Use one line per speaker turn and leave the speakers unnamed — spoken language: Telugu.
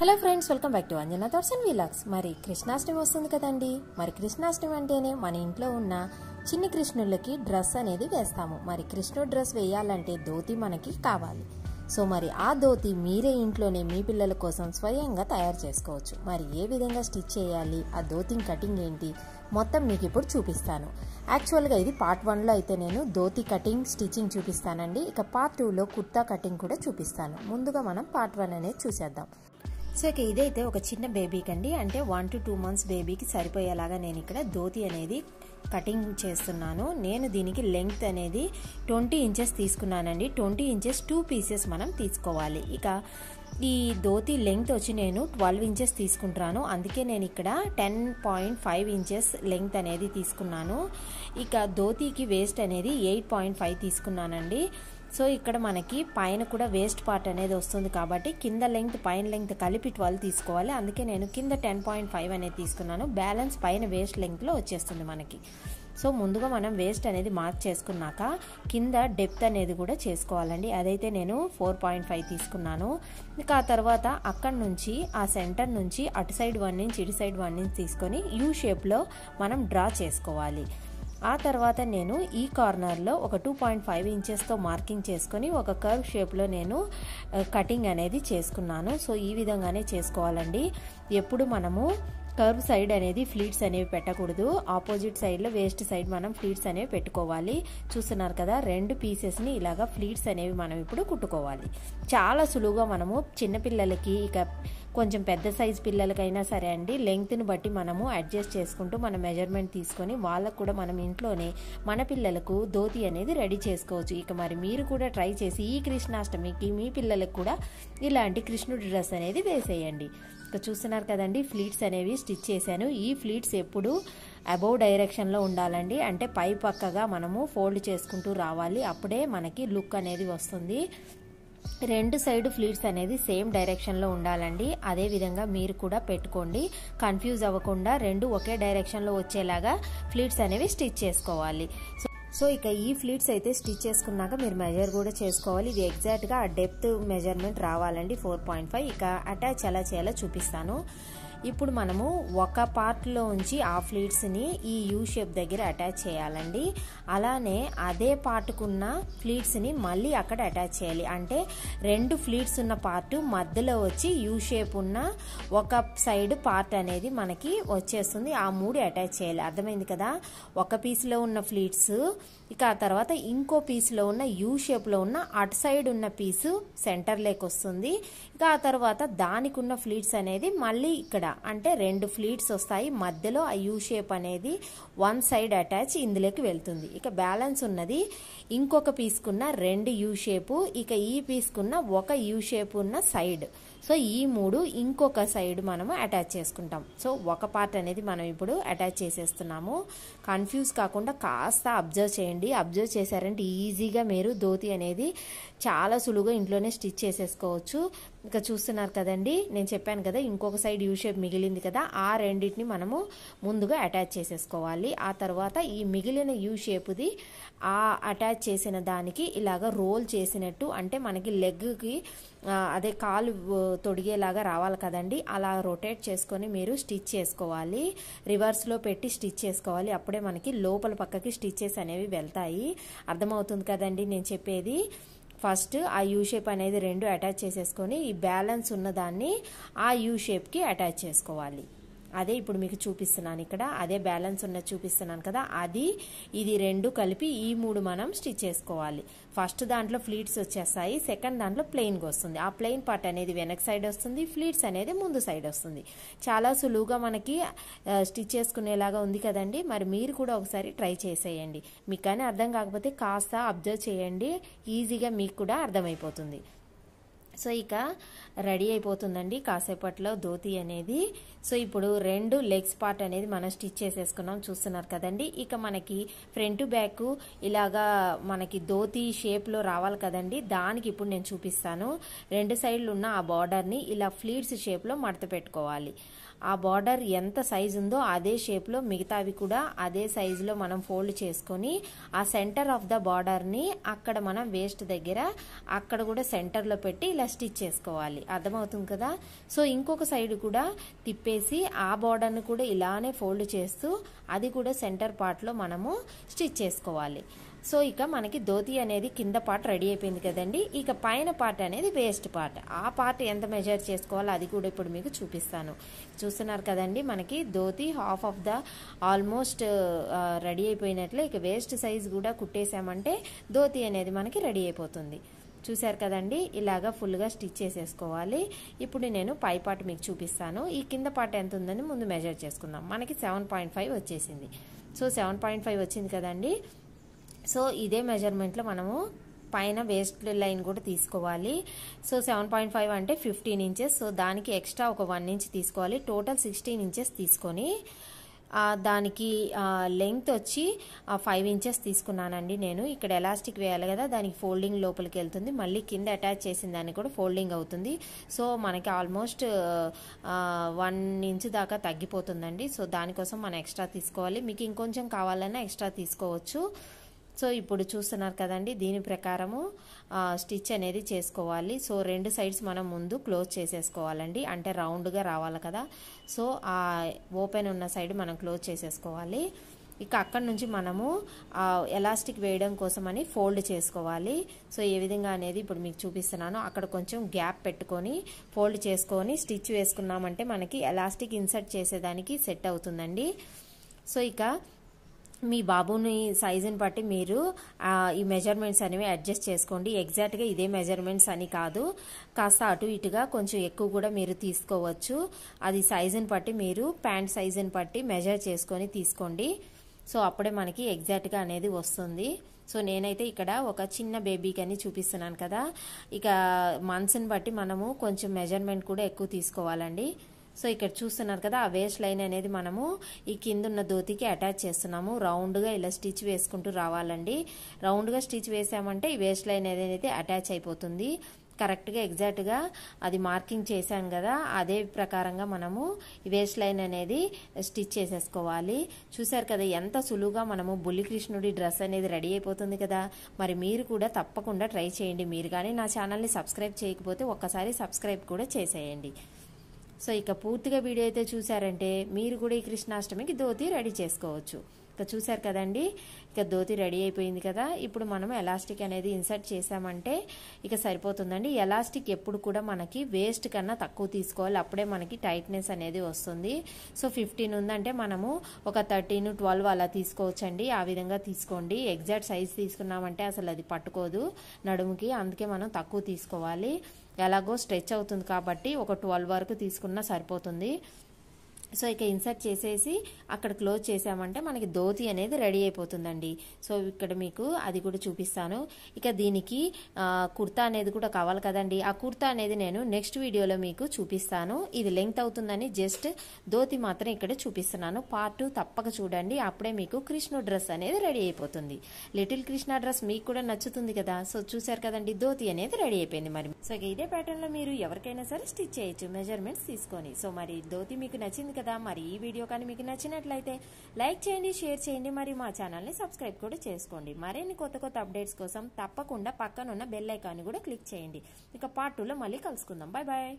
Hello friends welcome back to Anjana Darshan vlogs మరి కృష్ణాష్టమి వస్తుంది కదండి. మరి కృష్ణాష్టమి అంటేనే మన ఇంట్లో ఉన్న చిన్ని కృష్ణులకి డ్రెస్ అనేది వేస్తాము. మరి కృష్ణుడు డ్రెస్ వేయాలంటే ధోతి మనకి కావాలి. సో మరి ఆ ధోతి మీరే ఇంట్లోనే మీ పిల్లల కోసం స్వయంగా తయారు చేసుకోవచ్చు. మరి ఏ విధంగా స్టిచ్ చేయాలి? ఆ ధోతింగ్ కటింగ్ ఏంటి? మొత్తం మీకు ఇప్పుడు చూపిస్తాను. యాక్చువల్గా ఇది పార్ట్ వన్లో అయితే నేను ధోతి కటింగ్ స్టిచ్చింగ్ చూపిస్తానండి. ఇక పార్ట్ టూలో కుర్తా కటింగ్ కూడా చూపిస్తాను. ముందుగా మనం పార్ట్ వన్ అనేది చూసేద్దాం. సో ఇక ఇదైతే ఒక చిన్న బేబీకి అండి అంటే వన్ టు టూ మంత్స్ బేబీకి సరిపోయేలాగా నేను ఇక్కడ ధోతి అనేది కటింగ్ చేస్తున్నాను. నేను దీనికి లెంగ్త్ అనేది ట్వంటీ ఇంచెస్ తీసుకున్నానండి. ట్వంటీ ఇంచెస్ టూ పీసెస్ మనం తీసుకోవాలి. ఇక ఈ ధోతి లెంగ్త్ వచ్చి నేను ట్వెల్వ్ ఇంచెస్ తీసుకుంటాను అందుకే నేను ఇక్కడ ten point five inches length అనేది తీసుకున్నాను. ఇక ధోతికి వేస్ట్ అనేది ఎయిట్ పాయింట్ ఫైవ్ తీసుకున్నానండి. సో ఇక్కడ మనకి పైన కూడా వేస్ట్ పార్ట్ అనేది వస్తుంది కాబట్టి కింద లెంగ్త్ పైన లెంగ్త్ కలిపి ట్వెల్వ్ తీసుకోవాలి. అందుకే నేను కింద టెన్ పాయింట్ ఫైవ్ అనేది తీసుకున్నాను. బ్యాలెన్స్ పైన వేస్ట్ లెంగ్త్లో వచ్చేస్తుంది మనకి. సో ముందుగా మనం వేస్ట్ అనేది మార్క్ చేసుకున్నాక కింద డెప్త్ అనేది కూడా చేసుకోవాలండి. అదైతే నేను ఫోర్ పాయింట్ ఫైవ్ తీసుకున్నాను. ఇంకా ఆ తర్వాత అక్కడి నుంచి ఆ సెంటర్ నుంచి అటు సైడ్ వన్ ఇంచ్ ఇటు సైడ్ వన్ ఇంచ్ తీసుకొని యూ షేప్లో మనం డ్రా చేసుకోవాలి. ఆ తర్వాత నేను ఈ కార్నర్లో ఒక టూ పాయింట్ ఫైవ్ ఇంచెస్తో మార్కింగ్ చేసుకొని ఒక కర్వ్ షేప్లో నేను కటింగ్ అనేది చేసుకున్నాను. సో ఈ విధంగానే చేసుకోవాలండి. ఎప్పుడు మనము కర్వ్ సైడ్ అనేది ఫ్లీట్స్ అనేవి పెట్టకూడదు. ఆపోజిట్ సైడ్లో వేస్ట్ సైడ్ మనం ఫ్లీట్స్ అనేవి పెట్టుకోవాలి. చూస్తున్నారు కదా రెండు పీసెస్ని ఇలాగా ఫ్లీట్స్ అనేవి మనం ఇప్పుడు కుట్టుకోవాలి. చాలా సులువుగా మనము చిన్నపిల్లలకి ఇక కొంచెం పెద్ద సైజ్ పిల్లలకైనా సరే అండి లెంగ్త్ని బట్టి మనము అడ్జస్ట్ చేసుకుంటూ మన మెజర్మెంట్ తీసుకొని వాళ్ళకు కూడా మనం ఇంట్లోనే మన పిల్లలకు ధోతి అనేది రెడీ చేసుకోవచ్చు. ఇక మరి మీరు కూడా ట్రై చేసి ఈ కృష్ణాష్టమికి మీ పిల్లలకు కూడా ఇలాంటి కృష్ణుడి డ్రెస్ అనేది వేసేయండి. ఇక చూస్తున్నారు కదండి ఫ్లీట్స్ అనేవి స్టిచ్ చేశాను. ఈ ఫ్లీట్స్ ఎప్పుడు అబౌవ్ డైరెక్షన్లో ఉండాలండి. అంటే పై పక్కగా మనము ఫోల్డ్ చేసుకుంటూ రావాలి. అప్పుడే మనకి లుక్ అనేది వస్తుంది. రెండు సైడ్ ఫ్లీట్స్ అనేది సేమ్ డైరెక్షన్లో ఉండాలండి. అదే విధంగా మీరు కూడా పెట్టుకోండి. కన్ఫ్యూజ్ అవ్వకుండా రెండు ఒకే డైరెక్షన్లో వచ్చేలాగా ఫ్లీట్స్ అనేవి స్టిచ్ చేసుకోవాలి. సో ఇక ఈ ఫ్లీట్స్ అయితే స్టిచ్ చేసుకున్నాక మీరు మెజర్ కూడా చేసుకోవాలి. ఇది ఎగ్జాక్ట్గా ఆ డెప్త్ మెజర్మెంట్ రావాలండి. Four point five. ఇక అటాచ్ ఎలా చేయాలో చూపిస్తాను. ఇప్పుడు మనము ఒక పార్ట్లో ఉంచి ఆ ఫ్లీట్స్ని ఈ యూ షేప్ దగ్గర అటాచ్ చేయాలండి. అలానే అదే పార్ట్కున్న ఫ్లీట్స్ని మళ్ళీ అక్కడ అటాచ్ చేయాలి. అంటే రెండు ఫ్లీట్స్ ఉన్న పార్ట్ మధ్యలో వచ్చి యూ షేప్ ఉన్న ఒక సైడ్ పార్ట్ అనేది మనకి వచ్చేస్తుంది. ఆ మూడు అటాచ్ చేయాలి. అర్థమైంది కదా? ఒక పీస్లో ఉన్న ఫ్లీట్స్ ఇక ఆ తర్వాత ఇంకో పీస్లో ఉన్న యూ షేప్లో ఉన్న అటు సైడ్ ఉన్న పీసు సెంటర్లోకి వస్తుంది. ఇక ఆ తర్వాత దానికి ఉన్న ఫ్లీట్స్ అనేది మళ్ళీ ఇక్కడ అంటే రెండు ఫ్లీట్స్ వస్తాయి. మధ్యలో ఆ యూ షేప్ అనేది వన్ సైడ్ అటాచ్ ఇందులోకి వెళ్తుంది. ఇక బ్యాలెన్స్ ఉన్నది. ఇంకొక పీస్కున్న రెండు యూ షేపు ఇక ఈ పీస్కున్న ఒక యూ షేప్ ఉన్న సైడ్ సో ఈ మూడు ఇంకొక సైడ్ మనము అటాచ్ చేసుకుంటాం. సో ఒక పార్ట్ అనేది మనం ఇప్పుడు అటాచ్ చేసేస్తున్నాము. కన్ఫ్యూజ్ కాకుండా కాస్త అబ్జర్వ్ చేయండి. అబ్జర్వ్ చేశారంటే ఈజీగా మీరు ధోతి అనేది చాలా సులువుగా ఇంట్లోనే స్టిచ్ చేసేసుకోవచ్చు. ఇంకా చూస్తున్నారు కదండి నేను చెప్పాను కదా ఇంకొక సైడ్ యూ షేప్ మిగిలింది కదా ఆ రెండింటిని మనము ముందుగా అటాచ్ చేసేసుకోవాలి. ఆ తర్వాత ఈ మిగిలిన యూ షేప్ది ఆ అటాచ్ చేసిన దానికి ఇలాగ రోల్ చేసినట్టు అంటే మనకి లెగ్కి అదే కాలు తొడిగేలాగా రావాలి కదండి. అలా రొటేట్ చేసుకొని మీరు స్టిచ్ చేసుకోవాలి. రివర్స్లో పెట్టి స్టిచ్ చేసుకోవాలి. అప్పుడే మనకి లోపల పక్కకి స్టిచ్చెస్ అనేవి వెళ్తాయి. అర్థమవుతుంది కదండి నేను చెప్పేది? ఫస్ట్ ఆ యూ షేప్ అనేది రెండు అటాచ్ చేసేసుకొని ఈ బ్యాలెన్స్ ఉన్నదాన్ని ఆ యూ షేప్కి అటాచ్ చేసుకోవాలి. అదే ఇప్పుడు మీకు చూపిస్తున్నాను ఇక్కడ. అదే బ్యాలెన్స్ ఉన్నది చూపిస్తున్నాను కదా. అది ఇది రెండు కలిపి ఈ మూడు మనం స్టిచ్ చేసుకోవాలి. ఫస్ట్ దాంట్లో ఫ్లీట్స్ వచ్చేస్తాయి సెకండ్ దాంట్లో ప్లెయిన్గా వస్తుంది. ఆ ప్లెయిన్ పార్ట్ అనేది వెనక్ సైడ్ వస్తుంది ఫ్లీట్స్ అనేది ముందు సైడ్ వస్తుంది. చాలా సులువుగా మనకి స్టిచ్ చేసుకునేలాగా ఉంది కదండి. మరి మీరు కూడా ఒకసారి ట్రై చేసేయండి. మీకు కానీ అర్థం కాకపోతే కాస్త అబ్జర్వ్ చేయండి. ఈజీగా మీకు కూడా అర్థమైపోతుంది. సో ఇక రెడీ అయిపోతుందండి కాసేపట్లో ధోతి అనేది. సో ఇప్పుడు రెండు లెగ్స్ పార్ట్ అనేది మనం స్టిచ్ చేసేసుకున్నాం చూస్తున్నారు కదండి. ఇక మనకి ఫ్రంట్ బ్యాక్ ఇలాగా మనకి ధోతి షేప్లో రావాలి కదండి. దానికి ఇప్పుడు నేను చూపిస్తాను. రెండు సైడ్లు ఉన్న ఆ బార్డర్ని ఇలా ఫ్లీట్స్ షేప్లో మడత పెట్టుకోవాలి. ఆ బార్డర్ ఎంత సైజు ఉందో అదే షేప్లో మిగతావి కూడా అదే సైజులో మనం ఫోల్డ్ చేసుకొని ఆ సెంటర్ ఆఫ్ ద బార్డర్ని అక్కడ మనం వేస్ట్ దగ్గర అక్కడ కూడా సెంటర్లో పెట్టి ఇలా స్టిచ్ చేసుకోవాలి. అర్థమవుతుంది కదా? సో ఇంకొక సైడ్ కూడా తిప్పేసి ఆ బార్డర్ని కూడా ఇలానే ఫోల్డ్ చేస్తూ అది కూడా సెంటర్ పార్ట్లో మనము స్టిచ్ చేసుకోవాలి. సో ఇక మనకి ధోతి అనేది కింద పార్ట్ రెడీ అయిపోయింది కదండి. ఇక పైన పార్ట్ అనేది వేస్ట్ పార్ట్. ఆ పార్ట్ ఎంత మెజర్ చేసుకోవాలో అది కూడా ఇప్పుడు మీకు చూపిస్తాను. చూస్తున్నారు కదండి మనకి dhoti half of the almost ready అయిపోయినట్లే. ఇక వేస్ట్ సైజ్ కూడా కుట్టేసామంటే ధోతి అనేది మనకి రెడీ అయిపోతుంది. చూశారు కదండి ఇలాగా ఫుల్గా స్టిచ్ చేసేసుకోవాలి. ఇప్పుడు నేను పై పార్ట్ మీకు చూపిస్తాను. ఈ కింద పార్ట్ ఎంత ఉందని ముందు మెజర్ చేసుకుందాం. మనకి సెవెన్ పాయింట్ ఫైవ్ వచ్చేసింది. సో సెవెన్ పాయింట్ ఫైవ్ వచ్చింది కదండి. సో ఇదే మెజర్మెంట్లో మనము పైన వేస్ట్ లైన్ కూడా తీసుకోవాలి. సో సెవెన్ పాయింట్ ఫైవ్ అంటే ఫిఫ్టీన్ ఇంచెస్ సో దానికి ఎక్స్ట్రా ఒక వన్ ఇంచ్ తీసుకోవాలి. టోటల్ సిక్స్టీన్ ఇంచెస్ తీసుకొని దానికి లెంగ్త్ వచ్చి ఫైవ్ ఇంచెస్ తీసుకున్నానండి నేను. ఇక్కడ ఎలాస్టిక్ వేయాలి కదా దానికి ఫోల్డింగ్ లోపలికి వెళ్తుంది. మళ్ళీ కింద అటాచ్ చేసిన దానికి కూడా ఫోల్డింగ్ అవుతుంది. సో మనకి ఆల్మోస్ట్ వన్ ఇంచ్ దాకా తగ్గిపోతుందండి. సో దానికోసం మనం ఎక్స్ట్రా తీసుకోవాలి. మీకు ఇంకొంచెం కావాలన్నా ఎక్స్ట్రా తీసుకోవచ్చు. సో ఇప్పుడు చూస్తున్నారు కదండి దీని ప్రకారము స్టిచ్ అనేది చేసుకోవాలి. సో రెండు సైడ్స్ మనం ముందు క్లోజ్ చేసేసుకోవాలండి. అంటే రౌండ్గా రావాలి కదా. సో ఆ ఓపెన్ ఉన్న సైడ్ మనం క్లోజ్ చేసేసుకోవాలి. ఇక అక్కడ నుంచి మనము ఎలాస్టిక్ వేయడం కోసమని ఫోల్డ్ చేసుకోవాలి. సో ఏ విధంగా అనేది ఇప్పుడు మీకు చూపిస్తున్నాను. అక్కడ కొంచెం గ్యాప్ పెట్టుకొని ఫోల్డ్ చేసుకొని స్టిచ్ వేసుకున్నామంటే మనకి ఎలాస్టిక్ ఇన్సర్ట్ చేసేదానికి సెట్ అవుతుందండి. సో ఇక మీ బాబుని సైజుని బట్టి మీరు ఈ మెజర్మెంట్స్ అనేవి అడ్జస్ట్ చేసుకోండి. ఎగ్జాక్ట్గా ఇదే మెజర్మెంట్స్ అని కాదు. కాస్త అటు ఇటుగా కొంచెం ఎక్కువ కూడా మీరు తీసుకోవచ్చు. అది సైజుని బట్టి మీరు ప్యాంట్ సైజుని బట్టి మెజర్ చేసుకొని తీసుకోండి. సో అప్పుడే మనకి ఎగ్జాక్ట్గా అనేది వస్తుంది. సో నేనైతే ఇక్కడ ఒక చిన్న బేబీకి అని చూపిస్తున్నాను కదా. ఇక మంత్స్ని బట్టి మనము కొంచెం మెజర్మెంట్ కూడా ఎక్కువ తీసుకోవాలండి. సో ఇక్కడ చూస్తున్నారు కదా ఆ వేస్ట్ లైన్ అనేది మనము ఈ కింద ఉన్న దోతికి అటాచ్ చేస్తున్నాము. రౌండ్గా ఇలా స్టిచ్ వేసుకుంటూ రావాలండి. రౌండ్గా స్టిచ్ వేసామంటే ఈ వేస్ట్ లైన్ అనేది అటాచ్ అయిపోతుంది. కరెక్ట్గా ఎగ్జాక్ట్గా అది మార్కింగ్ చేశాను కదా అదే ప్రకారంగా మనము వేస్ట్ లైన్ అనేది స్టిచ్ చేసేసుకోవాలి. చూసారు కదా ఎంత సులువుగా మనము బుల్లి కృష్ణుడి డ్రెస్ అనేది రెడీ అయిపోతుంది కదా. మరి మీరు కూడా తప్పకుండా ట్రై చేయండి. మీరు కానీ నా ఛానల్ని సబ్స్క్రైబ్ చేయకపోతే ఒక్కసారి సబ్స్క్రైబ్ కూడా చేసేయండి. సో ఇక పూర్తిగా వీడియో అయితే చూసారంటే మీరు కూడా ఈ కృష్ణాష్టమికి ధోతి రెడీ చేసుకోవచ్చు. ఇక చూసారు కదండి? ఇక ధోతి రెడీ అయిపోయింది కదా. ఇప్పుడు మనం ఎలాస్టిక్ అనేది ఇన్సర్ట్ చేసామంటే ఇక సరిపోతుందండి. ఎలాస్టిక్ ఎప్పుడు కూడా మనకి వేస్ట్ కన్నా తక్కువ తీసుకోవాలి. అప్పుడే మనకి టైట్నెస్ అనేది వస్తుంది. సో ఫిఫ్టీన్ ఉందంటే మనము ఒక థర్టీన్ ట్వెల్వ్ అలా తీసుకోవచ్చండి. ఆ విధంగా తీసుకోండి. ఎగ్జాక్ట్ సైజ్ తీసుకున్నామంటే అసలు అది పట్టుకోదు నడుముకి. అందుకే మనం తక్కువ తీసుకోవాలి. ఎలాగో స్ట్రెచ్ అవుతుంది కాబట్టి ఒక ట్వెల్వ్ వరకు తీసుకున్నా సరిపోతుంది. సో ఇక ఇన్సర్ట్ చేసేసి అక్కడ క్లోజ్ చేసామంటే మనకి ధోతి అనేది రెడీ అయిపోతుందండి. సో ఇక్కడ మీకు అది కూడా చూపిస్తాను. ఇక దీనికి కుర్తా అనేది కూడా కావాలి కదండి. ఆ కుర్తా అనేది నేను నెక్స్ట్ వీడియోలో మీకు చూపిస్తాను. ఇది లెంగ్త్ అవుతుందని జస్ట్ ధోతి మాత్రం ఇక్కడ చూపిస్తున్నాను. పార్ట్ తప్పక చూడండి. అప్పుడే మీకు కృష్ణ డ్రెస్ అనేది రెడీ అయిపోతుంది. లిటిల్ కృష్ణ డ్రెస్ మీకు కూడా నచ్చుతుంది కదా. సో చూసారు కదండి ధోతి అనేది రెడీ అయిపోయింది మరి. సో ఇదే ప్యాటర్న్లో మీరు ఎవరికైనా సరే స్టిచ్ చేయొచ్చు మెజర్మెంట్స్ తీసుకొని. సో మరి ధోతి మీకు నచ్చింది కదా. మరి ఈ వీడియో కానీ మీకు నచ్చినట్లయితే లైక్ చేయండి షేర్ చేయండి మరి మా ఛానల్ని సబ్స్క్రైబ్ కూడా చేసుకోండి. మరిన్ని కొత్త కొత్త అప్డేట్స్ కోసం తప్పకుండా పక్కనున్న బెల్ ఐకాన్ కూడా క్లిక్ చేయండి. ఇక పార్ట్ టూలో మళ్ళీ కలుసుకుందాం. Bye bye